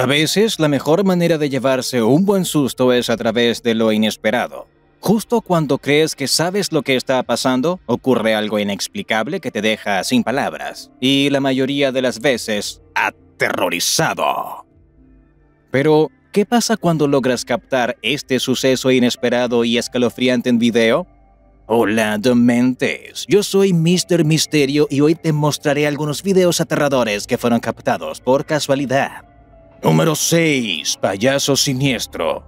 A veces la mejor manera de llevarse un buen susto es a través de lo inesperado. Justo cuando crees que sabes lo que está pasando, ocurre algo inexplicable que te deja sin palabras, y la mayoría de las veces, aterrorizado. Pero, ¿qué pasa cuando logras captar este suceso inesperado y escalofriante en video? Hola, dementes. Yo soy Mr. Misterio y hoy te mostraré algunos videos aterradores que fueron captados por casualidad. Número 6. Payaso siniestro.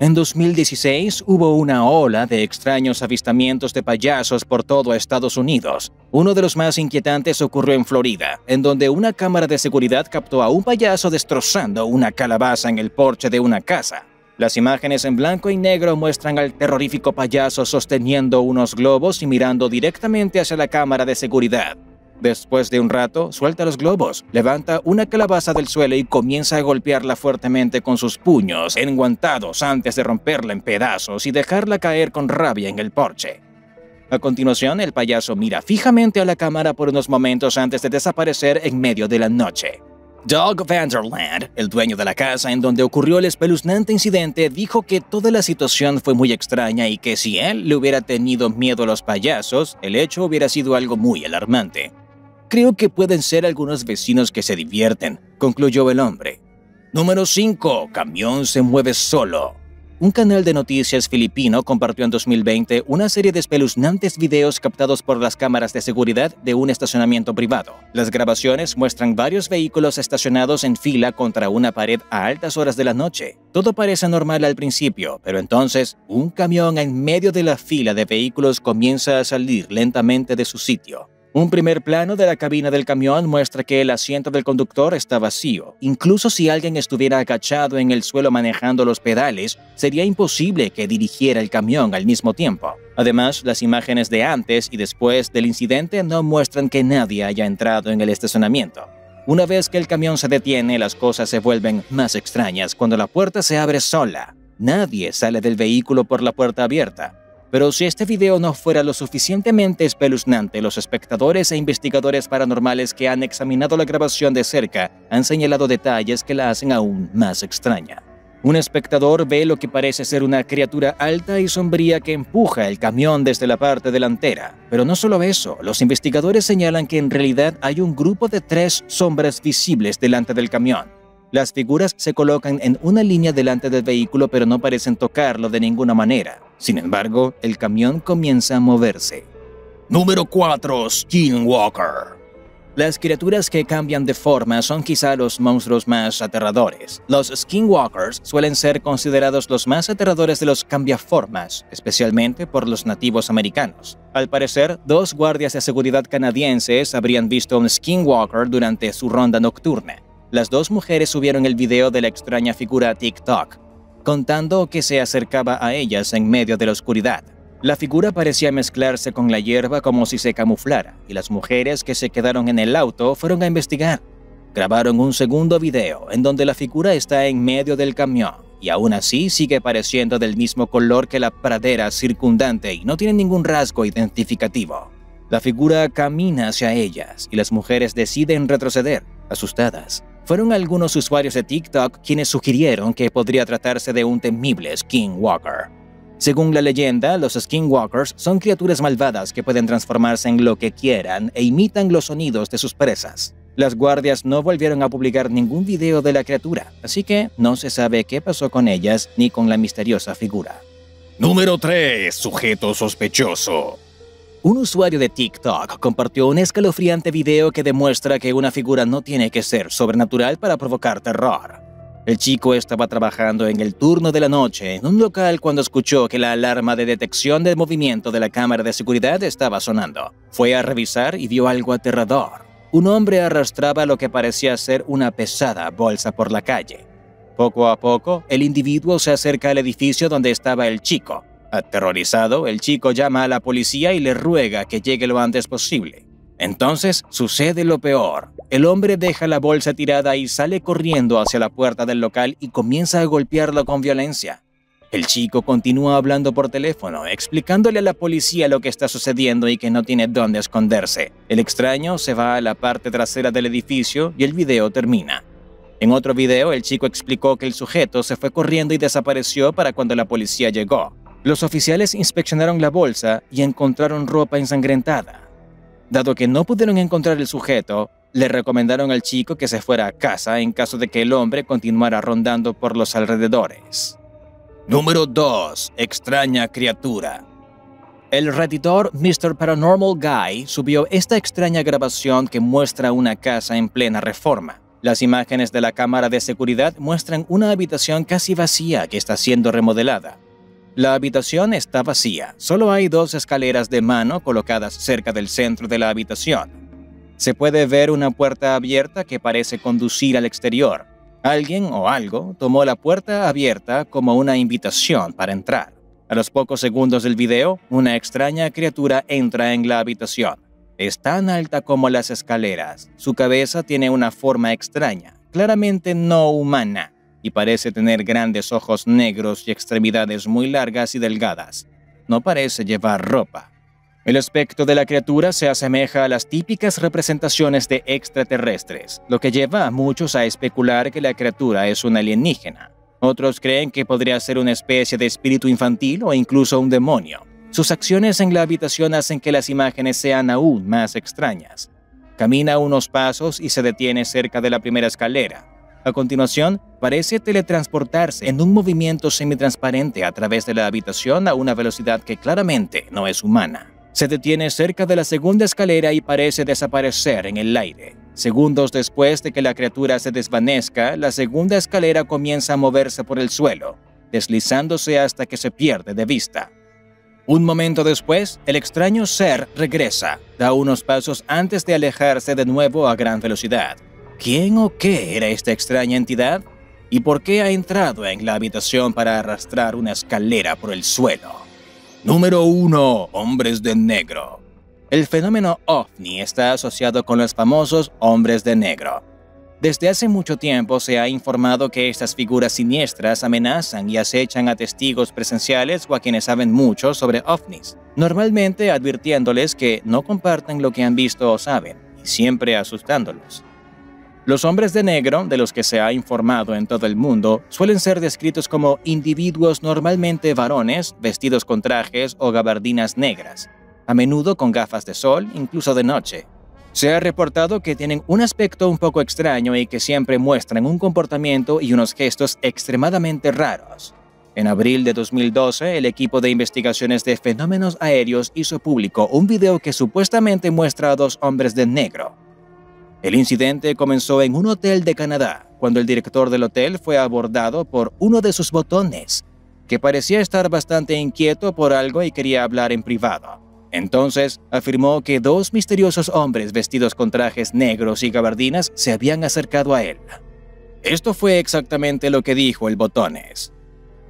En 2016 hubo una ola de extraños avistamientos de payasos por todo Estados Unidos. Uno de los más inquietantes ocurrió en Florida, en donde una cámara de seguridad captó a un payaso destrozando una calabaza en el porche de una casa. Las imágenes en blanco y negro muestran al terrorífico payaso sosteniendo unos globos y mirando directamente hacia la cámara de seguridad. Después de un rato, suelta los globos, levanta una calabaza del suelo y comienza a golpearla fuertemente con sus puños enguantados antes de romperla en pedazos y dejarla caer con rabia en el porche. A continuación, el payaso mira fijamente a la cámara por unos momentos antes de desaparecer en medio de la noche. Doug Vanderland, el dueño de la casa en donde ocurrió el espeluznante incidente, dijo que toda la situación fue muy extraña y que si él le hubiera tenido miedo a los payasos, el hecho hubiera sido algo muy alarmante. Creo que pueden ser algunos vecinos que se divierten, concluyó el hombre. Número 5. Camión se mueve solo. Un canal de noticias filipino compartió en 2020 una serie de espeluznantes videos captados por las cámaras de seguridad de un estacionamiento privado. Las grabaciones muestran varios vehículos estacionados en fila contra una pared a altas horas de la noche. Todo parece normal al principio, pero entonces un camión en medio de la fila de vehículos comienza a salir lentamente de su sitio. Un primer plano de la cabina del camión muestra que el asiento del conductor está vacío. Incluso si alguien estuviera agachado en el suelo manejando los pedales, sería imposible que dirigiera el camión al mismo tiempo. Además, las imágenes de antes y después del incidente no muestran que nadie haya entrado en el estacionamiento. Una vez que el camión se detiene, las cosas se vuelven más extrañas cuando la puerta se abre sola. Nadie sale del vehículo por la puerta abierta. Pero si este video no fuera lo suficientemente espeluznante, los espectadores e investigadores paranormales que han examinado la grabación de cerca han señalado detalles que la hacen aún más extraña. Un espectador ve lo que parece ser una criatura alta y sombría que empuja el camión desde la parte delantera. Pero no solo eso, los investigadores señalan que en realidad hay un grupo de tres sombras visibles delante del camión. Las figuras se colocan en una línea delante del vehículo pero no parecen tocarlo de ninguna manera. Sin embargo, el camión comienza a moverse. Número 4. Skinwalker. Las criaturas que cambian de forma son quizá los monstruos más aterradores. Los skinwalkers suelen ser considerados los más aterradores de los cambiaformas, especialmente por los nativos americanos. Al parecer, dos guardias de seguridad canadienses habrían visto un skinwalker durante su ronda nocturna. Las dos mujeres subieron el video de la extraña figura TikTok, contando que se acercaba a ellas en medio de la oscuridad. La figura parecía mezclarse con la hierba como si se camuflara, y las mujeres que se quedaron en el auto fueron a investigar. Grabaron un segundo video en donde la figura está en medio del camión y aún así sigue pareciendo del mismo color que la pradera circundante y no tiene ningún rasgo identificativo. La figura camina hacia ellas y las mujeres deciden retroceder, asustadas fueron algunos usuarios de TikTok quienes sugirieron que podría tratarse de un temible skinwalker. Según la leyenda, los skinwalkers son criaturas malvadas que pueden transformarse en lo que quieran e imitan los sonidos de sus presas. Las guardias no volvieron a publicar ningún video de la criatura, así que no se sabe qué pasó con ellas ni con la misteriosa figura. Número 3. Sujeto sospechoso. Un usuario de TikTok compartió un escalofriante video que demuestra que una figura no tiene que ser sobrenatural para provocar terror. El chico estaba trabajando en el turno de la noche en un local cuando escuchó que la alarma de detección del movimiento de la cámara de seguridad estaba sonando. Fue a revisar y vio algo aterrador. Un hombre arrastraba lo que parecía ser una pesada bolsa por la calle. Poco a poco, el individuo se acerca al edificio donde estaba el chico Aterrorizado, el chico llama a la policía y le ruega que llegue lo antes posible. Entonces sucede lo peor. El hombre deja la bolsa tirada y sale corriendo hacia la puerta del local y comienza a golpearlo con violencia. El chico continúa hablando por teléfono, explicándole a la policía lo que está sucediendo y que no tiene dónde esconderse. El extraño se va a la parte trasera del edificio y el video termina. En otro video, el chico explicó que el sujeto se fue corriendo y desapareció para cuando la policía llegó. Los oficiales inspeccionaron la bolsa y encontraron ropa ensangrentada. Dado que no pudieron encontrar el sujeto, le recomendaron al chico que se fuera a casa en caso de que el hombre continuara rondando por los alrededores. Número 2. Extraña criatura. El redditor Mr. Paranormal Guy subió esta extraña grabación que muestra una casa en plena reforma. Las imágenes de la cámara de seguridad muestran una habitación casi vacía que está siendo remodelada. La habitación está vacía, solo hay dos escaleras de mano colocadas cerca del centro de la habitación. Se puede ver una puerta abierta que parece conducir al exterior. Alguien o algo tomó la puerta abierta como una invitación para entrar. A los pocos segundos del video, una extraña criatura entra en la habitación. Es tan alta como las escaleras. Su cabeza tiene una forma extraña, claramente no humana, y parece tener grandes ojos negros y extremidades muy largas y delgadas. No parece llevar ropa. El aspecto de la criatura se asemeja a las típicas representaciones de extraterrestres, lo que lleva a muchos a especular que la criatura es un alienígena. Otros creen que podría ser una especie de espíritu infantil o incluso un demonio. Sus acciones en la habitación hacen que las imágenes sean aún más extrañas. Camina unos pasos y se detiene cerca de la primera escalera. A continuación, parece teletransportarse en un movimiento semitransparente a través de la habitación a una velocidad que claramente no es humana. Se detiene cerca de la segunda escalera y parece desaparecer en el aire. Segundos después de que la criatura se desvanezca, la segunda escalera comienza a moverse por el suelo, deslizándose hasta que se pierde de vista. Un momento después, el extraño ser regresa, da unos pasos antes de alejarse de nuevo a gran velocidad. ¿Quién o qué era esta extraña entidad? ¿Y por qué ha entrado en la habitación para arrastrar una escalera por el suelo? Número 1. Hombres de negro. El fenómeno ovni está asociado con los famosos hombres de negro. Desde hace mucho tiempo se ha informado que estas figuras siniestras amenazan y acechan a testigos presenciales o a quienes saben mucho sobre ovnis, normalmente advirtiéndoles que no compartan lo que han visto o saben, y siempre asustándolos. Los hombres de negro, de los que se ha informado en todo el mundo, suelen ser descritos como individuos normalmente varones, vestidos con trajes o gabardinas negras, a menudo con gafas de sol, incluso de noche, se ha reportado que tienen un aspecto un poco extraño y que siempre muestran un comportamiento y unos gestos extremadamente raros. En abril de 2012, el equipo de investigaciones de fenómenos aéreos hizo público un video que supuestamente muestra a dos hombres de negro. El incidente comenzó en un hotel de Canadá, cuando el director del hotel fue abordado por uno de sus botones, que parecía estar bastante inquieto por algo y quería hablar en privado. Entonces afirmó que dos misteriosos hombres vestidos con trajes negros y gabardinas se habían acercado a él. Esto fue exactamente lo que dijo el Botones.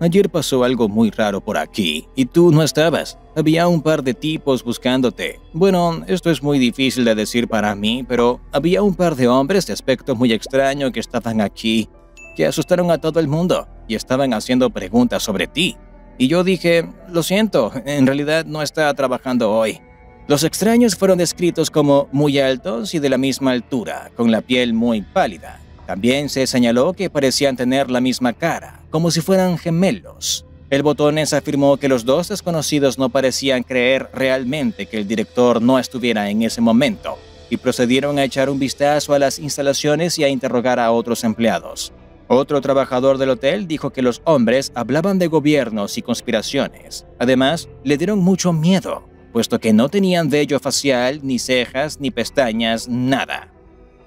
Ayer pasó algo muy raro por aquí y tú no estabas. Había un par de tipos buscándote. Bueno, esto es muy difícil de decir para mí, pero había un par de hombres de aspecto muy extraño que estaban aquí, que asustaron a todo el mundo y estaban haciendo preguntas sobre ti. Y yo dije, lo siento, en realidad no está trabajando hoy. Los extraños fueron descritos como muy altos y de la misma altura, con la piel muy pálida. También se señaló que parecían tener la misma cara, como si fueran gemelos. El Botones afirmó que los dos desconocidos no parecían creer realmente que el director no estuviera en ese momento y procedieron a echar un vistazo a las instalaciones y a interrogar a otros empleados. Otro trabajador del hotel dijo que los hombres hablaban de gobiernos y conspiraciones. Además, le dieron mucho miedo, puesto que no tenían vello facial, ni cejas, ni pestañas, nada.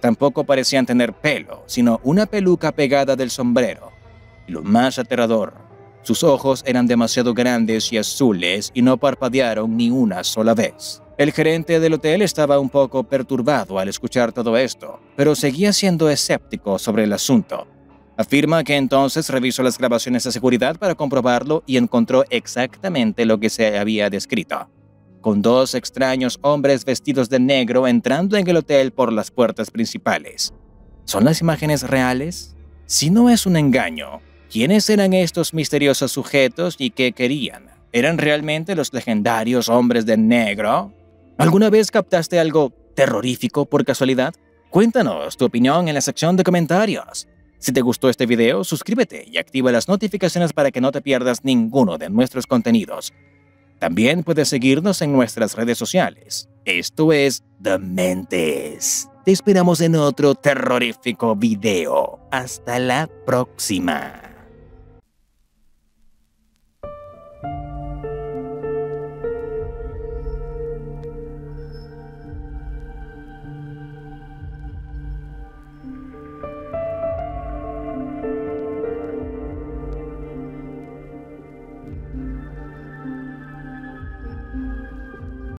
Tampoco parecían tener pelo, sino una peluca pegada del sombrero. Y lo más aterrador, sus ojos eran demasiado grandes y azules y no parpadearon ni una sola vez. El gerente del hotel estaba un poco perturbado al escuchar todo esto, pero seguía siendo escéptico sobre el asunto. Afirma que entonces revisó las grabaciones de seguridad para comprobarlo y encontró exactamente lo que se había descrito, con dos extraños hombres vestidos de negro entrando en el hotel por las puertas principales. ¿Son las imágenes reales? Si no es un engaño, ¿quiénes eran estos misteriosos sujetos y qué querían? ¿Eran realmente los legendarios hombres de negro? ¿Alguna vez captaste algo terrorífico por casualidad? Cuéntanos tu opinión en la sección de comentarios. Si te gustó este video, suscríbete y activa las notificaciones para que no te pierdas ninguno de nuestros contenidos. También puedes seguirnos en nuestras redes sociales. Esto es Dementes. Te esperamos en otro terrorífico video. Hasta la próxima.